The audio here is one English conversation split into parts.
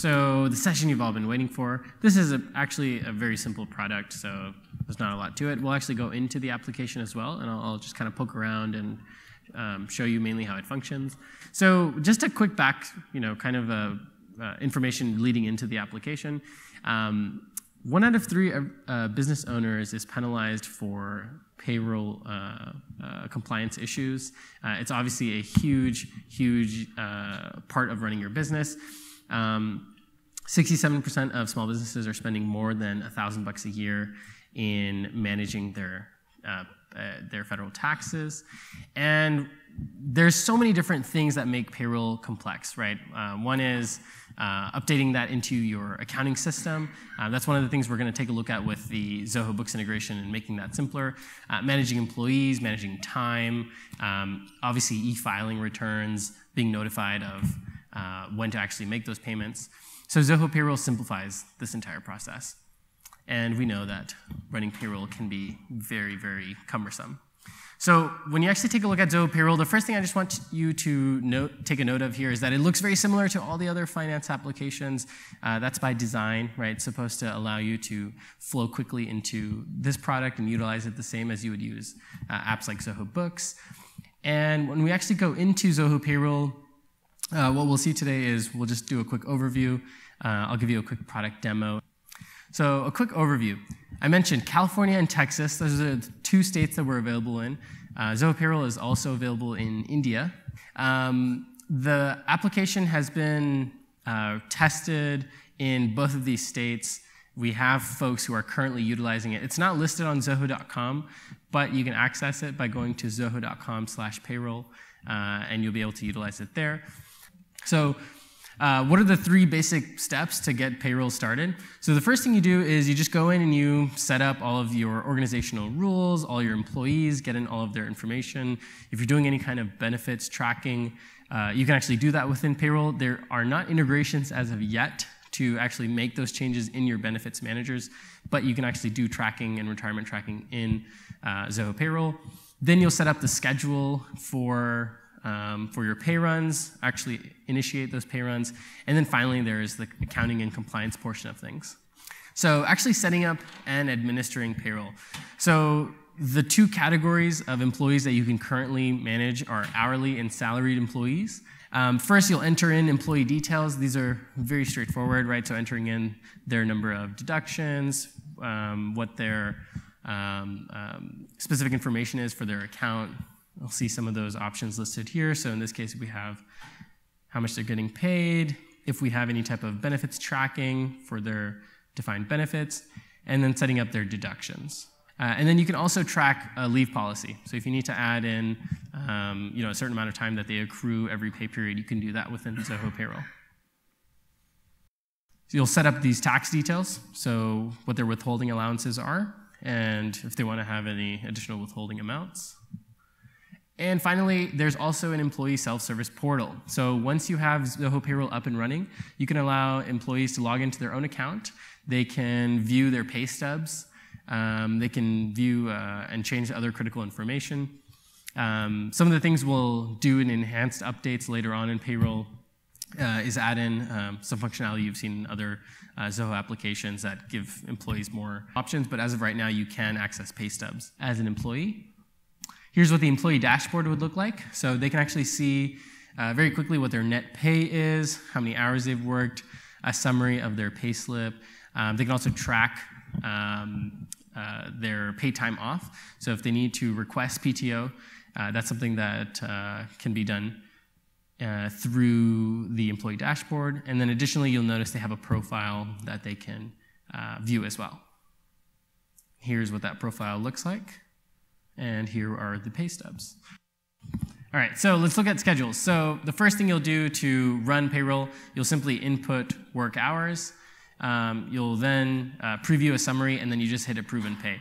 So the session you've all been waiting for. This is a, actually a very simple product, so there's not a lot to it. We'll actually go into the application as well, and I'll, I'll just kind of poke around and um, show you mainly how it functions. So just a quick back, you know, kind of uh, uh, information leading into the application. Um, one out of three uh, uh business owners is penalized for payroll uh, uh, compliance issues. it's obviously a huge, huge part of running your business. Um, 67% of small businesses are spending more than a thousand bucks a year in managing their uh, uh, their federal taxes, and there's so many different things that make payroll complex, right? Uh, one is uh, updating that into your accounting system. Uh, that's one of the things we're going to take a look at with the Zoho Books integration and making that simpler. Uh, managing employees, managing time, um, obviously e-filing returns, being notified of uh, when to actually make those payments. So Zoho Payroll simplifies this entire process. And we know that running payroll can be very, very cumbersome. So when you actually take a look at Zoho Payroll, the first thing I just want you to note, take a note of here is that it looks very similar to all the other finance applications. Uh, that's by design, right? It's supposed to allow you to flow quickly into this product and utilize it the same as you would use uh, apps like Zoho Books. And when we actually go into Zoho Payroll, uh, what we'll see today is we'll just do a quick overview. Uh, I'll give you a quick product demo. So, a quick overview. I mentioned California and Texas. Those are the two states that we're available in. Uh, Zoho Payroll is also available in India. Um, the application has been uh, tested in both of these states. We have folks who are currently utilizing it. It's not listed on Zoho.com, but you can access it by going to zoho.com slash payroll, uh, and you'll be able to utilize it there. So, uh, what are the three basic steps to get payroll started? So, the first thing you do is you just go in and you set up all of your organizational rules, all your employees, get in all of their information. If you're doing any kind of benefits tracking, uh, you can actually do that within payroll. There are not integrations as of yet to actually make those changes in your benefits managers, but you can actually do tracking and retirement tracking in uh, Zoho Payroll. Then you'll set up the schedule for um, for your pay runs, actually initiate those pay runs. And then finally, there is the accounting and compliance portion of things. So, actually setting up and administering payroll. So, the two categories of employees that you can currently manage are hourly and salaried employees. Um, first, you'll enter in employee details. These are very straightforward, right? So, entering in their number of deductions, um, what their um, um specific information is for their account, I'll see some of those options listed here. So in this case, we have how much they're getting paid, if we have any type of benefits tracking for their defined benefits, and then setting up their deductions. Uh, and then you can also track a leave policy. So if you need to add in um, you know, a certain amount of time that they accrue every pay period, you can do that within Zoho Payroll. So you'll set up these tax details, so what their withholding allowances are, and if they want to have any additional withholding amounts. And finally, there's also an employee self-service portal. So once you have Zoho Payroll up and running, you can allow employees to log into their own account. They can view their pay stubs. Um, they can view uh, and change other critical information. Um, some of the things we'll do in enhanced updates later on in payroll uh, is add in um, some functionality you've seen in other uh, Zoho applications that give employees more options. But as of right now, you can access pay stubs as an employee. Here's what the employee dashboard would look like. So they can actually see uh, very quickly what their net pay is, how many hours they've worked, a summary of their pay slip. Um, they can also track um, uh, their pay time off. So if they need to request PTO, uh, that's something that uh, can be done uh, through the employee dashboard. And then additionally, you'll notice they have a profile that they can uh, view as well. Here's what that profile looks like and here are the pay stubs. All right, so let's look at schedules. So the first thing you'll do to run payroll, you'll simply input work hours. Um, you'll then uh, preview a summary, and then you just hit approve and pay.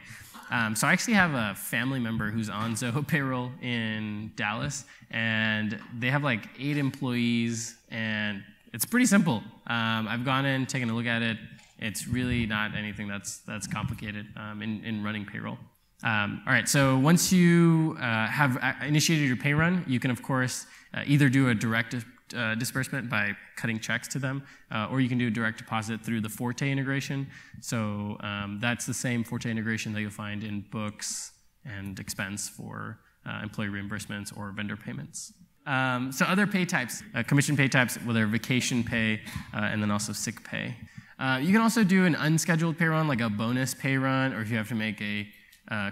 Um, so I actually have a family member who's on Zoho payroll in Dallas, and they have like eight employees, and it's pretty simple. Um, I've gone in, taken a look at it. It's really not anything that's that's complicated um, in, in running payroll. Um, all right, so once you uh, have uh, initiated your pay run, you can, of course, uh, either do a direct uh, disbursement by cutting checks to them, uh, or you can do a direct deposit through the Forte integration. So um, that's the same Forte integration that you'll find in books and expense for uh, employee reimbursements or vendor payments. Um, so other pay types, commission pay types, whether vacation pay and then also sick pay. You can also do an unscheduled pay run, like a bonus pay run, or if you have to make a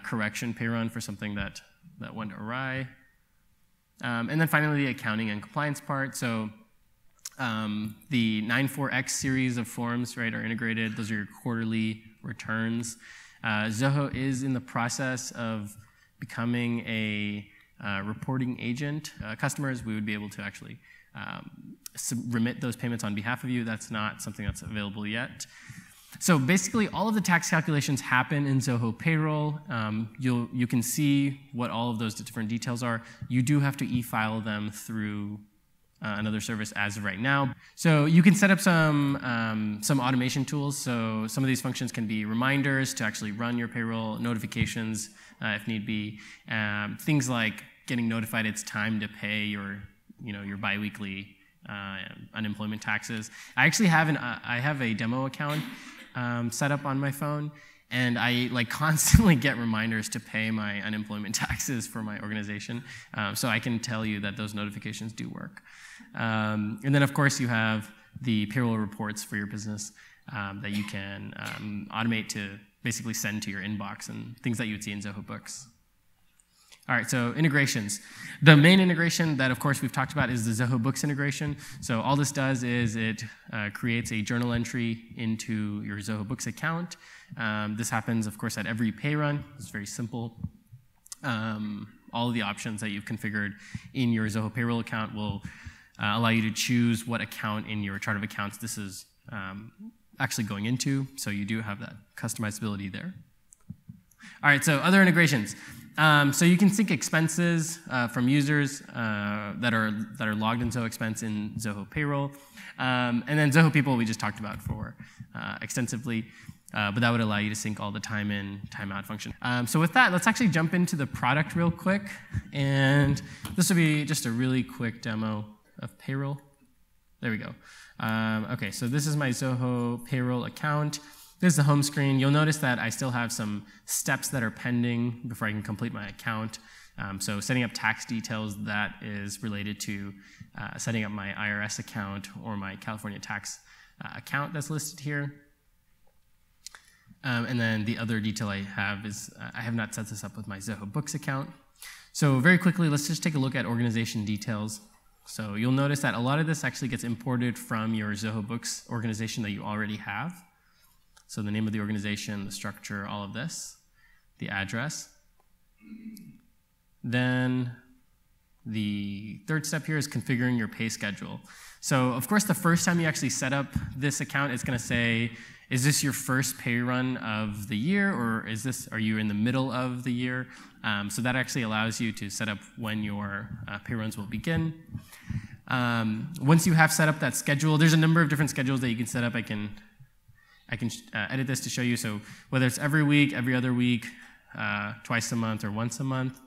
correction pay run for something that, that went awry. Um, and then finally, the accounting and compliance part. So um, the 94X series of forms, right, are integrated. Those are your quarterly returns. Uh, Zoho is in the process of becoming a uh, reporting agent. Uh, customers, we would be able to actually um, remit those payments on behalf of you. That's not something that's available yet. So basically, all of the tax calculations happen in Zoho Payroll. Um, you'll, you can see what all of those different details are. You do have to e-file them through uh, another service as of right now. So you can set up some, um, some automation tools. So some of these functions can be reminders to actually run your payroll, notifications uh, if need be, um, things like getting notified it's time to pay your, you know, your biweekly uh, unemployment taxes. I actually have an, I have a demo account um, set up on my phone, and I like constantly get reminders to pay my unemployment taxes for my organization. Um, so I can tell you that those notifications do work. Um, and then of course you have the payroll reports for your business um, that you can um, automate to basically send to your inbox and things that you would see in Zoho Books. All right, so integrations. The main integration that, of course, we've talked about is the Zoho Books integration. So all this does is it uh, creates a journal entry into your Zoho Books account. Um, this happens, of course, at every pay run. It's very simple. Um, all of the options that you've configured in your Zoho payroll account will uh, allow you to choose what account in your chart of accounts this is um, actually going into. So you do have that customizability there. All right, so other integrations. Um, so you can sync expenses uh, from users uh, that are that are logged in Zoho Expense in Zoho Payroll, um, and then Zoho People we just talked about for uh, extensively, uh, but that would allow you to sync all the time in, time out function. Um, so with that, let's actually jump into the product real quick, and this will be just a really quick demo of Payroll. There we go. Um, okay, so this is my Zoho Payroll account. This is the home screen. You'll notice that I still have some steps that are pending before I can complete my account. Um, so setting up tax details, that is related to uh, setting up my IRS account or my California tax uh, account that's listed here. Um, and then the other detail I have is uh, I have not set this up with my Zoho Books account. So very quickly, let's just take a look at organization details. So you'll notice that a lot of this actually gets imported from your Zoho Books organization that you already have. So the name of the organization, the structure, all of this, the address. Then the third step here is configuring your pay schedule. So of course, the first time you actually set up this account, it's going to say, is this your first pay run of the year, or is this are you in the middle of the year? Um, so that actually allows you to set up when your uh, pay runs will begin. Um, once you have set up that schedule, there's a number of different schedules that you can set up. I can I can uh, edit this to show you. So whether it's every week, every other week, uh, twice a month, or once a month.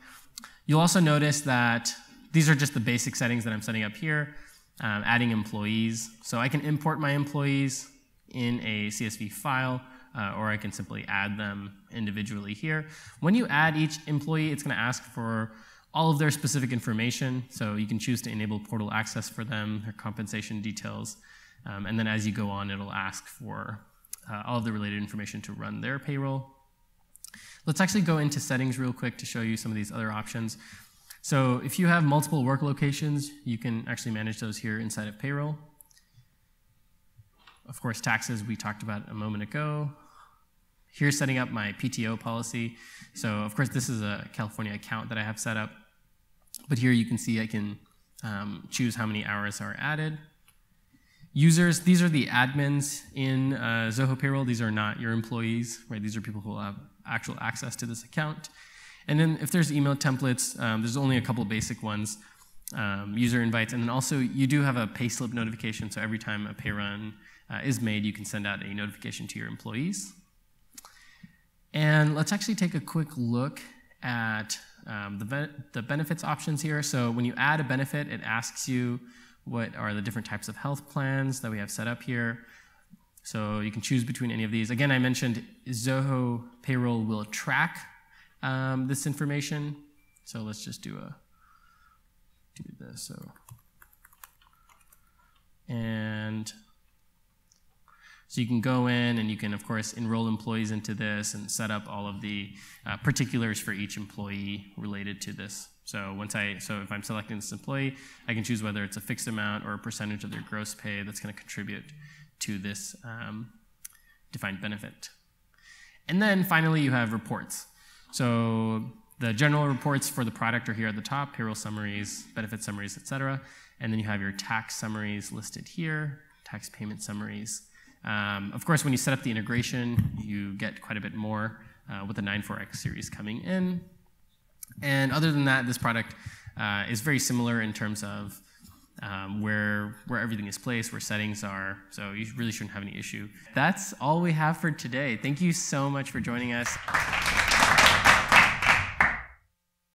You'll also notice that these are just the basic settings that I'm setting up here. Um, adding employees. So I can import my employees in a CSV file, uh, or I can simply add them individually here. When you add each employee, it's going to ask for all of their specific information. So you can choose to enable portal access for them, their compensation details. Um, and then as you go on, it'll ask for uh, all of the related information to run their payroll. Let's actually go into settings real quick to show you some of these other options. So if you have multiple work locations, you can actually manage those here inside of payroll. Of course, taxes we talked about a moment ago. Here's setting up my PTO policy. So of course, this is a California account that I have set up. But here you can see I can um, choose how many hours are added. Users, these are the admins in uh, Zoho Payroll. These are not your employees, right? These are people who will have actual access to this account. And then if there's email templates, um, there's only a couple basic ones, um, user invites, and then also you do have a payslip notification. So every time a pay run uh, is made, you can send out a notification to your employees. And let's actually take a quick look at um, the, the benefits options here. So when you add a benefit, it asks you what are the different types of health plans that we have set up here. So you can choose between any of these. Again, I mentioned Zoho Payroll will track um, this information. So let's just do a do this. So and so you can go in and you can, of course, enroll employees into this and set up all of the uh, particulars for each employee related to this. So once I, so if I'm selecting this employee, I can choose whether it's a fixed amount or a percentage of their gross pay that's going to contribute to this um, defined benefit. And then finally, you have reports. So the general reports for the product are here at the top, payroll summaries, benefit summaries, et cetera. And then you have your tax summaries listed here, tax payment summaries. Um, of course, when you set up the integration, you get quite a bit more uh, with the 94X series coming in. And other than that, this product uh, is very similar in terms of um, where, where everything is placed, where settings are. So you really shouldn't have any issue. That's all we have for today. Thank you so much for joining us.